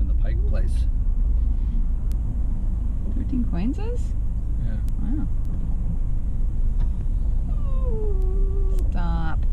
In the Pike Place. 13 coins is? Yeah. Wow. Stop.